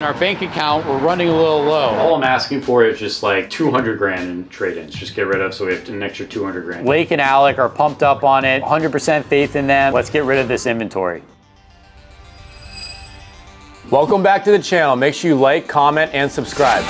Our bank account, we're running a little low. All I'm asking for is just like 200 grand in trade-ins. Just get rid of so we have an extra 200 grand. Lake and Alec are pumped up on it. 100% faith in them. Let's get rid of this inventory. Welcome back to the channel. Make sure you like, comment, and subscribe.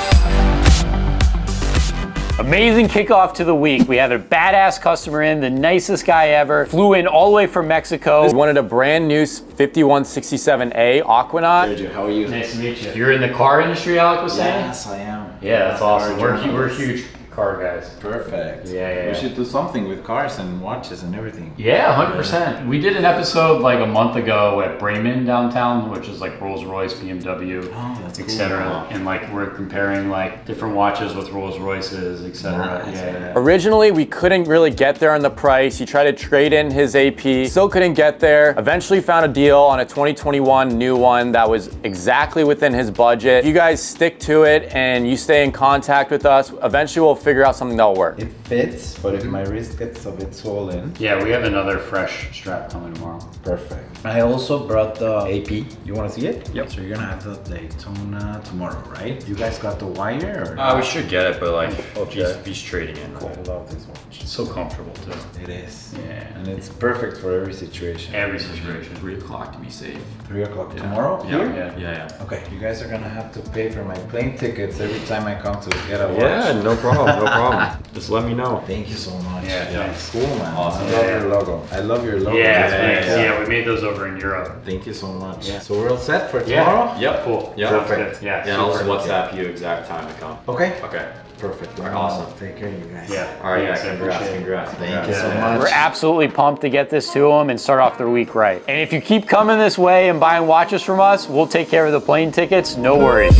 Amazing kickoff to the week. We had a badass customer in, the nicest guy ever. Flew in all the way from Mexico. Wanted a brand new 5167A Aquanaut. Sergio, how are you? Nice to meet you. You're in the car industry, Alec was saying? Yes, I am. Yeah, that's awesome. We're, we're huge car guys. Perfect. Yeah, yeah, We should do something with cars and watches and everything. Yeah, 100%. We did an episode like a month ago at Braman downtown, which is like Rolls Royce, BMW, Oh, that's cool. etc. And like we're comparing like different watches with Rolls Royces, etc. Nice, Yeah, yeah, yeah. Originally, we couldn't really get there on the price. He tried to trade in his AP, still couldn't get there. Eventually found a deal on a 2021 new one that was exactly within his budget. If you guys stick to it and you stay in contact with us, eventually we'll figure out something that'll work. It fits, but if my wrist gets a bit swollen, Yeah, we have another fresh strap coming tomorrow. perfect. I also brought the AP. You want to see it? Yep. So you're gonna have the Daytona tomorrow, right? You guys got the wire or? Uh, we should get it, but like, Okay. he's, he's trading in. I love this watch. It's so comfortable too. It is. Yeah. And it's perfect for every situation. Every situation. Three o'clock to be safe. Three o'clock tomorrow. Yeah, Here? yeah, yeah, yeah. Okay, you guys are gonna have to pay for my plane tickets every time I come to get a watch. Yeah, no problem, no problem. Just let me know. Thank you so much. Yeah, Yeah. thanks. Cool, man. Awesome. I love Yeah. your logo. I love your logo. Yeah, It's very cool. Yeah, we made those over in Europe. Thank you so much. Yeah. So we're all set for Yeah. tomorrow? Yep. Cool. Yeah. Sounds Perfect. Yeah. Yeah, I'll just super. WhatsApp you exact time to come. Okay. Okay. Perfect. Alright, awesome. Take care, you guys. Yeah. All right, yeah, Thanks, I congrats, appreciate congrats. Thank you so Yeah. much. We're absolutely pumped to get this to them and start off their week right. And if you keep coming this way and buying watches from us, we'll take care of the plane tickets, no worries.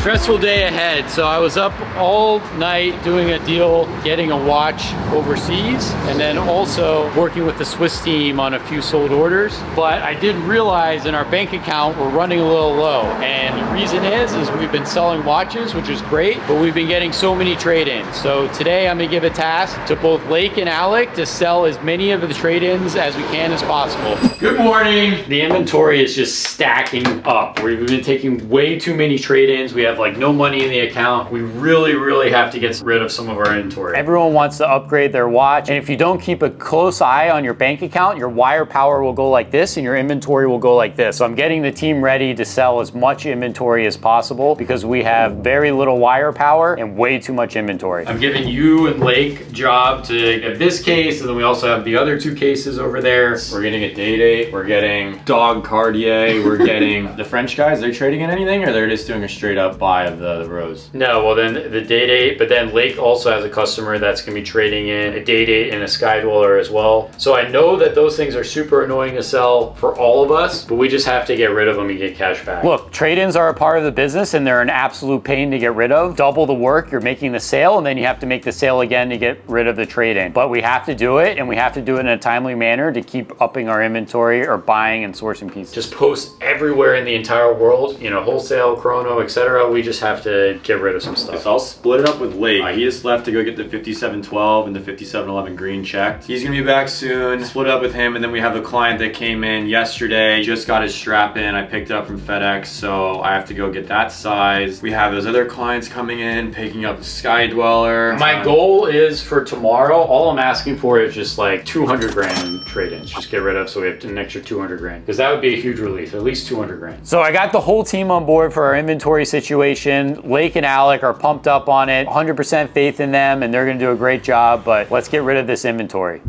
Stressful day ahead. So I was up all night doing a deal, getting a watch overseas, and then also working with the Swiss team on a few sold orders. But I did realize in our bank account we're running a little low. And the reason is, is we've been selling watches, which is great, but we've been getting so many trade-ins. So today I'm gonna give a task to both Lake and Alec to sell as many of the trade-ins as we can as possible. Good morning. The inventory is just stacking up. We've been taking way too many trade-ins. We have like no money in the account. We really, really have to get rid of some of our inventory. Everyone wants to upgrade their watch. And if you don't keep a close eye on your bank account, your wire power will go like this and your inventory will go like this. So I'm getting the team ready to sell as much inventory as possible because we have very little wire power and way too much inventory. I'm giving you and Lake job to get this case and then we also have the other two cases over there. We're getting a day date, we're getting dog Cartier, we're getting the French guys, they're trading in anything or they're just doing a straight up buy of the, the rose? No, well then the day date, but then Lake also has a customer that's gonna be trading in a day date and a sky dweller as well. So I know that those things are super annoying to sell for all of us, but we just have to get rid of them and get cash back. Look, trade-ins are a part of the business and they're an absolute pain to get rid of. Double the work, you're making the sale and then you have to make the sale again to get rid of the trade-in. But we have to do it and we have to do it in a timely manner to keep upping our inventory or buying and sourcing pieces. Just post everywhere in the entire world, you know, wholesale, chrono, etc. We just have to get rid of some stuff. So I'll split it up with Lake. He just left to go get the 5712 and the 5711 green checked. He's gonna be back soon. Split up with him, and then we have the client that came in yesterday. Just got his strap in. I picked it up from FedEx, so I have to go get that size. We have those other clients coming in, picking up the Sky Dweller. My uh, goal is for tomorrow. All I'm asking for is just like 200 grand trade-ins. Just get rid of, so we have an extra 200 grand, because that would be a huge relief. At least 200 grand. So I got the whole team on board for our inventory situation. Lake and Alec are pumped up on it. 100% faith in them, and they're going to do a great job. But let's get rid of this inventory.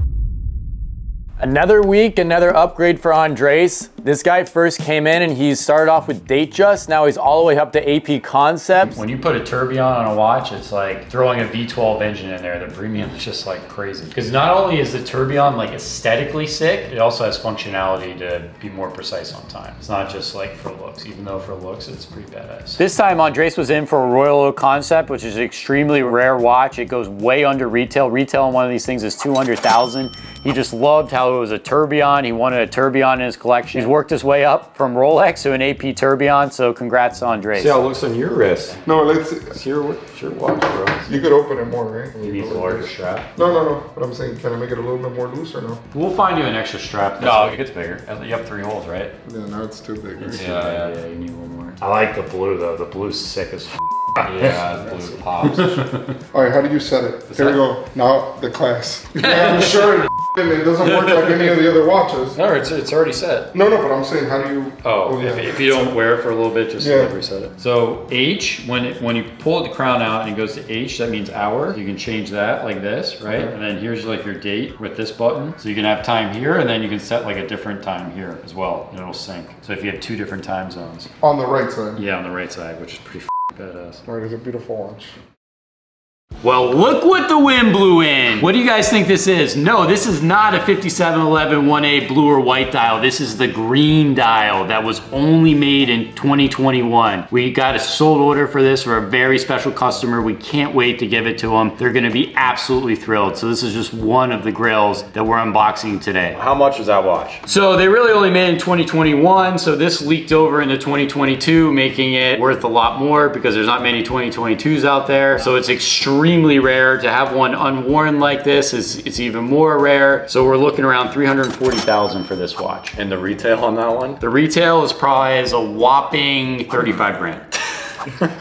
Another week, another upgrade for Andres. This guy first came in and he started off with Datejust. Now he's all the way up to AP Concepts. When you put a tourbillon on a watch, it's like throwing a V12 engine in there. The premium is just like crazy. Because not only is the tourbillon like aesthetically sick, it also has functionality to be more precise on time. It's not just like for looks, even though for looks it's pretty badass. This time Andres was in for a Royal Oak Concept, which is an extremely rare watch. It goes way under retail. Retail on one of these things is 200,000. He just loved how it was a tourbillon. He wanted a tourbillon in his collection. He's worked his way up from Rolex to an AP tourbillon, so congrats to Andres. See how it looks on your wrist. No, let's. It's your, it's your watch, bro. You could open it more, right? You need a larger strap. No, no, no. But I'm saying, can I make it a little bit more loose or no? We'll find you an extra strap. No, it gets bigger. You have three holes, right? Yeah, now it's too big. Right? Yeah, yeah, you need one more. I like the blue though. The blue's sick as f- yeah, blue pops. All right, how do you set it? Here we go. Now the class. Yeah, I'm sure it, it doesn't work like any of the other watches. No, it's, it's already set. No, no, but I'm saying, how do you? Oh, oh yeah. if, if you don't wear it for a little bit, just Yeah. reset it. So H, when it, when you pull the crown out and it goes to H, that means hour. You can change that like this, right? And then here's like your date with this button. So you can have time here, and then you can set like a different time here as well, and it'll sync. So if you have two different time zones, on the right side. yeah, on the right side, which is pretty f- badass. All right, it's a beautiful watch. Well, look what the wind blew in. What do you guys think this is? No, this is not a 5711 1A blue or white dial. This is the green dial that was only made in 2021. We got a sold order for this for a very special customer. We can't wait to give it to them. They're gonna be absolutely thrilled. So this is just one of the grills that we're unboxing today. How much was that watch? So they really only made in 2021, so this leaked over into 2022, making it worth a lot more because there's not many 2022s out there. So it's extremely rare to have one unworn like this. Is it's even more rare. So we're looking around 340,000 for this watch. And the retail on that one? The retail is probably is a whopping 35 grand.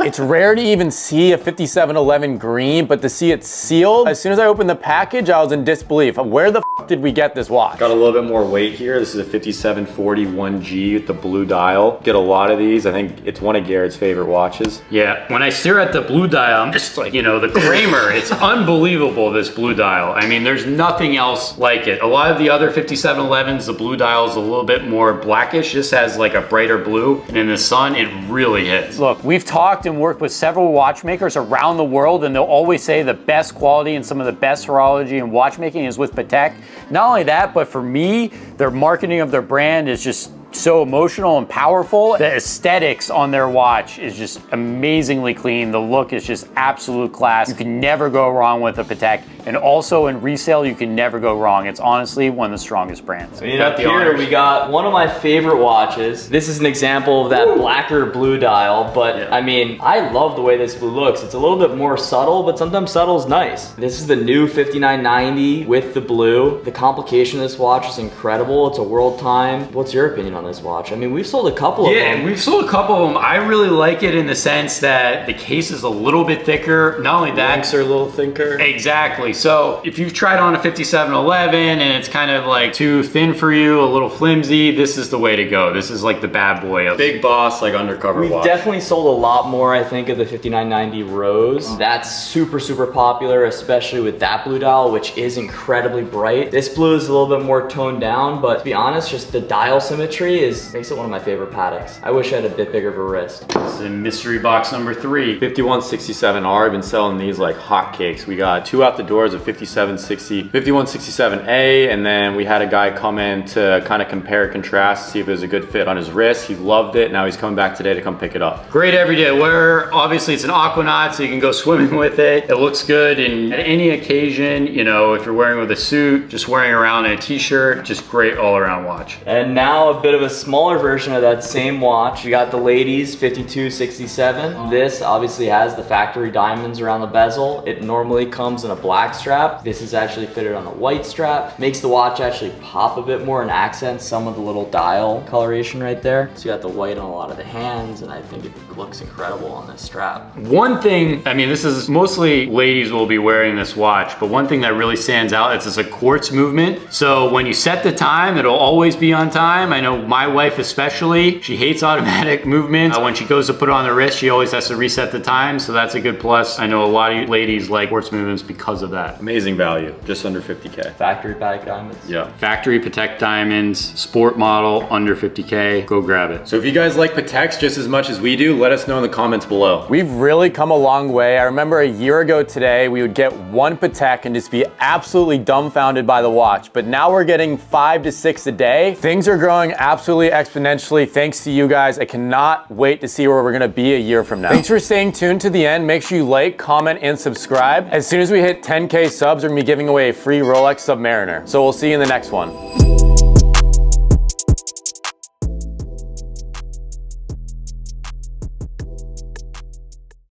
It's rare to even see a 5711 green, but to see it sealed, as soon as I opened the package, I was in disbelief. Where the f did we get this watch? Got a little bit more weight here. This is a 5740 1G with the blue dial. Get a lot of these. I think it's one of Garrett's favorite watches. Yeah, when I stare at the blue dial, I'm just like, you know, the Kramer, it's unbelievable, this blue dial. I mean, there's nothing else like it. A lot of the other 5711s, the blue dial is a little bit more blackish. This has like a brighter blue, and in the sun, it really hits. Look, we've talked and worked with several watchmakers around the world, and they'll always say the best quality and some of the best horology and watchmaking is with Patek. Not only that, but for me, their marketing of their brand is just so emotional and powerful. The aesthetics on their watch is just amazingly clean. The look is just absolute class. You can never go wrong with a Patek. And also in resale, you can never go wrong. It's honestly one of the strongest brands. And Got up here honors. we got one of my favorite watches. This is an example of that blacker blue dial, but Yeah. I mean, I love the way this blue looks. It's a little bit more subtle, but sometimes subtle is nice. This is the new 5990 with the blue. The complication of this watch is incredible. It's a world time. What's your opinion on this watch? I mean, we've sold a couple of them. Yeah, we've sold a couple of them. I really like it in the sense that the case is a little bit thicker. Not only that, Links are a little thinker. Exactly. So if you've tried on a 5711 and it's kind of like too thin for you, a little flimsy, this is the way to go. This is like the bad boy of Big boss, like undercover We've watch. definitely sold a lot more, I think, of the 5990 Rose. Oh. That's super, super popular, especially with that blue dial, which is incredibly bright. This blue is a little bit more toned down, but to be honest, just the dial symmetry is makes it one of my favorite Pateks. I wish I had a bit bigger of a wrist. This is in mystery box number three. 5167R, I've been selling these like hotcakes. We got two out the doors of 5760, 5167A, and then we had a guy come in to kind of compare and contrast, see if it was a good fit on his wrist. He loved it. Now he's coming back today to come pick it up. Great everyday wear. Obviously, it's an aquanaut, so you can go swimming with it. It looks good, and at any occasion, you know, if you're wearing with a suit, just wearing around in a t-shirt, just great all-around watch. And now a bit of a smaller version of that same watch. We got the ladies 5267. Uh-huh. This obviously has the factory diamonds around the bezel. It normally comes in a black strap. This is actually fitted on a white strap. Makes the watch actually pop a bit more and accent some of the little dial coloration right there. So you got the white on a lot of the hands and I think it looks incredible on this strap. One thing, I mean, this is mostly ladies will be wearing this watch, but one thing that really stands out is it's a quartz movement. So when you set the time, it'll always be on time. I know my wife especially, she hates automatic movements. Uh, when she goes to put it on the wrist, she always has to reset the time. So that's a good plus. I know a lot of ladies like quartz movements because of that. Amazing value, just under 50K. Factory Patek diamonds. Yeah. Factory Patek Diamonds, sport model, under 50K. Go grab it. So if you guys like Pateks just as much as we do, let us know in the comments below. We've really come a long way. I remember a year ago today, we would get one Patek and just be absolutely dumbfounded by the watch. But now we're getting five to six a day. Things are growing absolutely absolutely exponentially thanks to you guys. I cannot wait to see where we're gonna be a year from now. Thanks for staying tuned to the end. Make sure you like, comment, and subscribe. As soon as we hit 10K subs, we're gonna be giving away a free Rolex Submariner. So we'll see you in the next one.